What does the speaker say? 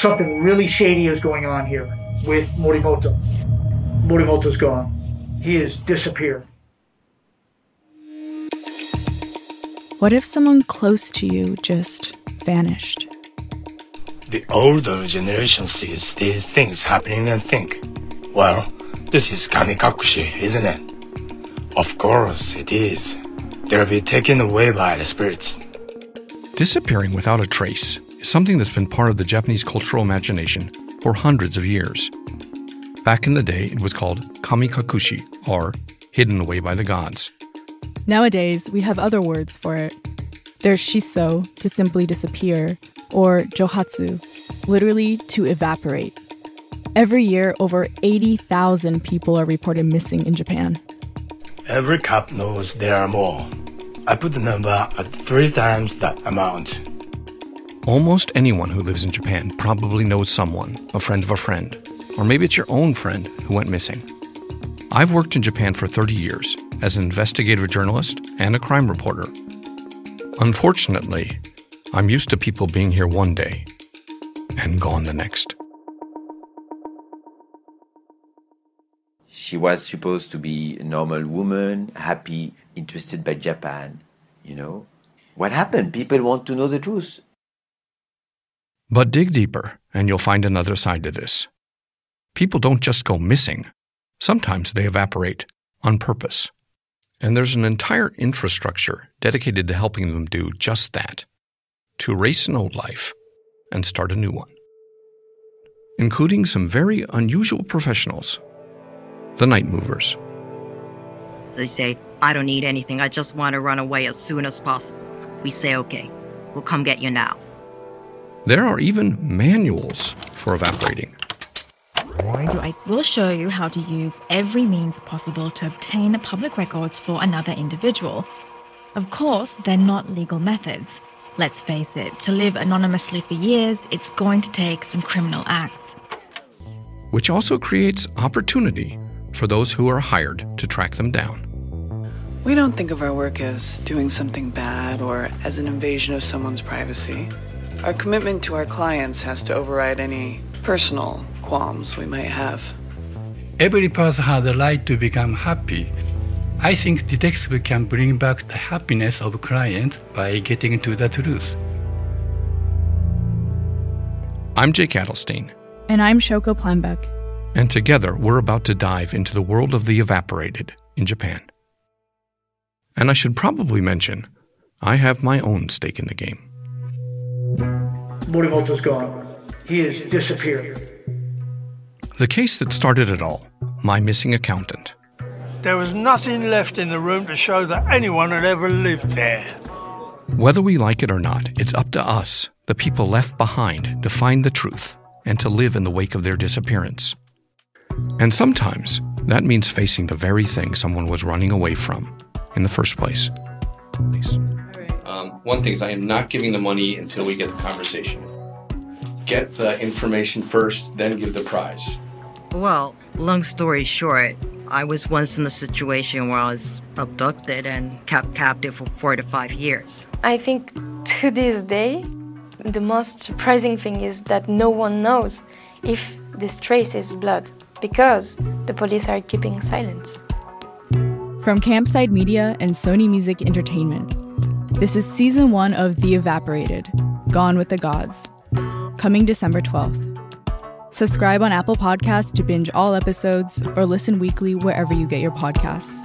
Something really shady is going on here with Morimoto. Morimoto's gone. He has disappeared. What if someone close to you just vanished? The older generation sees these things happening and think, well, this is kamikakushi, isn't it? Of course it is. They'll be taken away by the spirits. Disappearing without a trace is something that's been part of the Japanese cultural imagination for hundreds of years. Back in the day, it was called kamikakushi, or hidden away by the gods. Nowadays, we have other words for it. There's shisso, to simply disappear, or johatsu, literally to evaporate. Every year, over 80,000 people are reported missing in Japan. Every cop knows there are more. I put the number at three times that amount. Almost anyone who lives in Japan probably knows someone, a friend of a friend, or maybe it's your own friend who went missing. I've worked in Japan for 30 years as an investigative journalist and a crime reporter. Unfortunately, I'm used to people being here one day and gone the next. She was supposed to be a normal woman, happy, interested by Japan, you know. What happened? People want to know the truth. But dig deeper, and you'll find another side to this. People don't just go missing, sometimes they evaporate on purpose. And there's an entire infrastructure dedicated to helping them do just that to erase an old life and start a new one, including some very unusual professionals the night movers. They say, I don't need anything, I just want to run away as soon as possible. We say, okay, we'll come get you now. There are even manuals for evaporating. I will show you how to use every means possible to obtain public records for another individual. Of course, they're not legal methods. Let's face it, to live anonymously for years, it's going to take some criminal acts. Which also creates opportunity for those who are hired to track them down. We don't think of our work as doing something bad or as an invasion of someone's privacy. Our commitment to our clients has to override any personal qualms we might have. Every person has the right to become happy. I think detective can bring back the happiness of clients by getting to the truth. I'm Jake Adelstein. And I'm Shoko Plambeck. And together, we're about to dive into the world of the evaporated in Japan. And I should probably mention, I have my own stake in the game. Morimoto's gone. He has disappeared. The case that started it all my missing accountant. There was nothing left in the room to show that anyone had ever lived there. Whether we like it or not, it's up to us, the people left behind, to find the truth and to live in the wake of their disappearance. And sometimes that means facing the very thing someone was running away from in the first place. Please. Um, one thing is, I am not giving the money until we get the conversation. Get the information first, then give the prize. Well, long story short, I was once in a situation where I was abducted and kept captive for four to five years. I think to this day, the most surprising thing is that no one knows if this trace is blood because the police are keeping silent. From Campside Media and Sony Music Entertainment, this is season one of The Evaporated Gone with the Gods, coming December 12th. Subscribe on Apple Podcasts to binge all episodes or listen weekly wherever you get your podcasts.